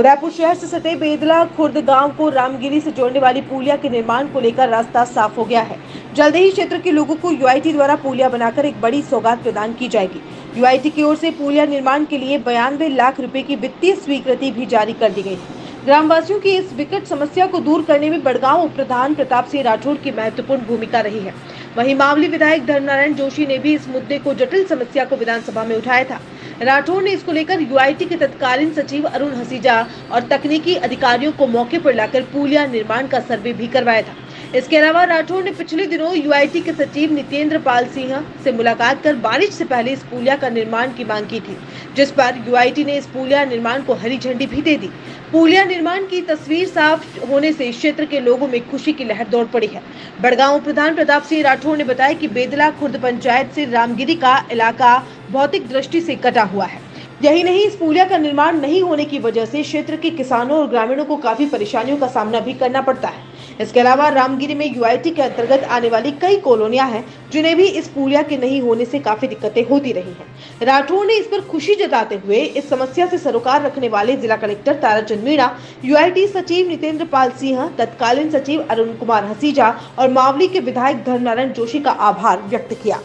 उदयपुर शहर से सटे बेदला खुर्द गाँव को रामगिरी से जोड़ने वाली पुलिया के निर्माण को लेकर रास्ता साफ़ हो गया है। जल्द ही क्षेत्र के लोगों को यूआईटी द्वारा पुलिया बनाकर एक बड़ी सौगात प्रदान की जाएगी। यूआईटी की ओर से पुलिया निर्माण के लिए बयानवे लाख रुपए की वित्तीय स्वीकृति भी जारी कर दी गई। ग्रामवासियों की इस विकट समस्या को दूर करने में बड़गांव उप प्रधान प्रताप सिंह राठौर की महत्वपूर्ण भूमिका रही है। वहीं मावली विधायक धर्मनारायण जोशी ने भी इस मुद्दे को जटिल समस्या को विधानसभा में उठाया था। राठौर ने इसको लेकर यूआईटी के तत्कालीन सचिव अरुण हसीजा और तकनीकी अधिकारियों को मौके पर लाकर पुलिया निर्माण का सर्वे भी करवाया था। इसके अलावा राठौर ने पिछले दिनों यूआईटी के सचिव नितेंद्र पाल सिंह से मुलाकात कर बारिश से पहले इस पुलिया का निर्माण की मांग की थी, जिस पर यूआईटी ने इस पुलिया निर्माण को हरी झंडी भी दे दी। पुलिया निर्माण की तस्वीर साफ़ होने से क्षेत्र के लोगों में खुशी की लहर दौड़ पड़ी है। बड़गांव प्रधान प्रताप सिंह राठौर ने बताया कि बेदला खुर्द पंचायत से रामगिरी का इलाका भौतिक दृष्टि से कटा हुआ है। यही नहीं, इस पुलिया का निर्माण नहीं होने की वजह से क्षेत्र के किसानों और ग्रामीणों को काफ़ी परेशानियों का सामना भी करना पड़ता है। इसके अलावा रामगिरी में यूआईटी के अंतर्गत आने वाली कई कॉलोनियाँ हैं, जिन्हें भी इस पुलिया के नहीं होने से काफ़ी दिक्कतें होती रही हैं। राठौर ने इस पर खुशी जताते हुए इस समस्या से सरोकार रखने वाले जिला कलेक्टर ताराचंद मीणा यूआईटी सचिव नितेंद्र पाल सिंह, तत्कालीन सचिव अरुण कुमार हसीजा और मावली के विधायक धर्मनारायण जोशी का आभार व्यक्त किया।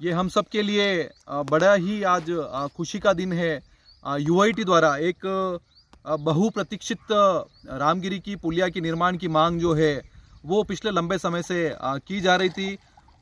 ये हम सब के लिए बड़ा ही आज खुशी का दिन है। यूआईटी द्वारा एक बहुप्रतीक्षित रामगिरी की, पुलिया की निर्माण की मांग जो है, वो पिछले लंबे समय से की जा रही थी।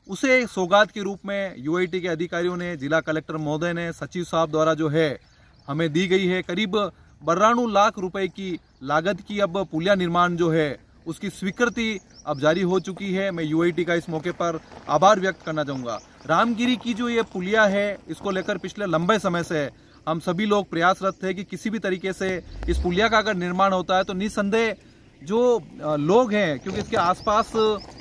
उसे सौगात के रूप में यूआईटी के अधिकारियों ने, जिला कलेक्टर महोदय ने, सचिव साहब द्वारा जो है, हमें दी गई है। करीब बर्राणु लाख रुपए की लागत की अब पुलिया निर्माण जो है, उसकी स्वीकृति अब जारी हो चुकी है। मैं यूआईटी का इस मौके पर आभार व्यक्त करना चाहूँगा। रामगिरी की जो ये पुलिया है, इसको लेकर पिछले लंबे समय से हम सभी लोग प्रयासरत थे कि किसी भी तरीके से इस पुलिया का अगर निर्माण होता है तो निसंदेह जो लोग हैं, क्योंकि इसके आसपास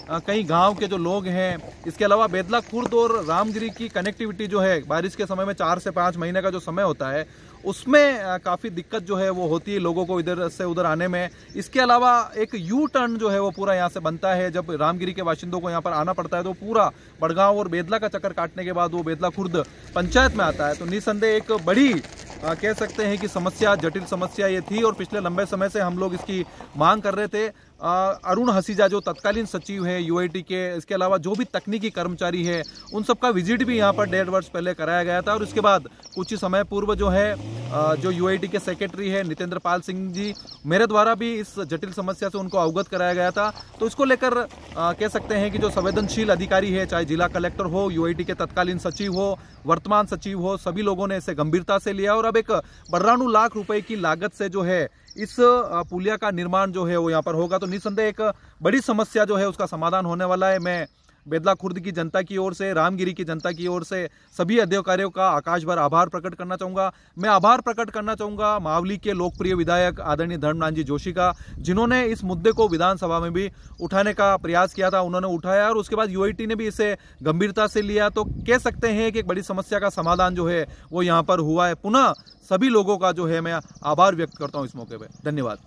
कई गाँव के जो लोग हैं, इसके अलावा बेदला खुर्द और रामगिरी की कनेक्टिविटी जो है, बारिश के समय में चार से पाँच महीने का जो समय होता है, उसमें काफ़ी दिक्कत जो है वो होती है लोगों को इधर से उधर आने में। इसके अलावा एक यू टर्न जो है वो पूरा यहाँ से बनता है, जब रामगिरी के बाशिंदों को यहाँ पर आना पड़ता है तो पूरा बड़गांव और बेदला का चक्कर काटने के बाद वो बेदला खुर्द पंचायत में आता है। तो निसंदेह एक बड़ी कह सकते हैं कि समस्या, जटिल समस्या ये थी और पिछले लंबे समय से हम लोग इसकी मांग कर रहे थे। अरुण हसीजा जो तत्कालीन सचिव है यूआईटी के, इसके अलावा जो भी तकनीकी कर्मचारी है, उन सबका विज़िट भी यहाँ पर डेढ़ वर्ष पहले कराया गया था और उसके बाद कुछ ही समय पूर्व जो है जो यूआईटी के सेक्रेटरी है नितेंद्र पाल सिंह जी, मेरे द्वारा भी इस जटिल समस्या से उनको अवगत कराया गया था। तो इसको लेकर कह सकते हैं कि जो संवेदनशील अधिकारी है, चाहे जिला कलेक्टर हो यूआईटी के तत्कालीन सचिव हो, वर्तमान सचिव हो, सभी लोगों ने इसे गंभीरता से लिया। और अब एक बर्राणु लाख रुपए की लागत से जो है, इस पुलिया का निर्माण जो है वो यहाँ पर होगा। तो निसंदेह एक बड़ी समस्या जो है उसका समाधान होने वाला है। मैं बेदला खुर्द की जनता की ओर से, रामगिरी की जनता की ओर से सभी अधिकारियों का आकाश भर आभार प्रकट करना चाहूँगा। मैं आभार प्रकट करना चाहूँगा मावली के लोकप्रिय विधायक आदरणीय धर्मनाथ जी जोशी का, जिन्होंने इस मुद्दे को विधानसभा में भी उठाने का प्रयास किया था, उन्होंने उठाया और उसके बाद यूआईटी ने भी इसे गंभीरता से लिया। तो कह सकते हैं कि एक बड़ी समस्या का समाधान जो है, वो यहाँ पर हुआ है। पुनः सभी लोगों का जो है, मैं आभार व्यक्त करता हूँ इस मौके पर धन्यवाद।